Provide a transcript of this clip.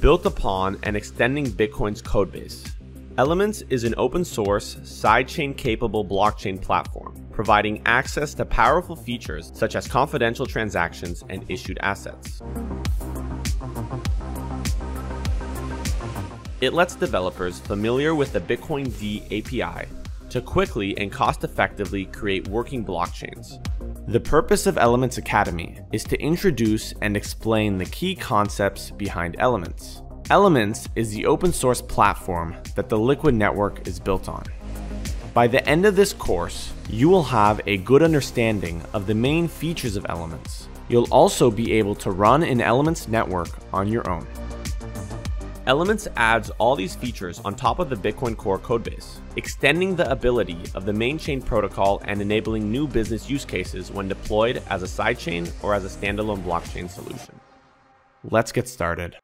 built upon and extending Bitcoin's codebase. Elements is an open source, sidechain capable blockchain platform, providing access to powerful features such as confidential transactions and issued assets. It lets developers familiar with the bitcoind API to quickly and cost effectively create working blockchains. The purpose of Elements Academy is to introduce and explain the key concepts behind Elements. Elements is the open source platform that the Liquid network is built on. By the end of this course, you will have a good understanding of the main features of Elements. You'll also be able to run an Elements network on your own. Elements adds all these features on top of the Bitcoin Core codebase, extending the ability of the main chain protocol and enabling new business use cases when deployed as a sidechain or as a standalone blockchain solution. Let's get started.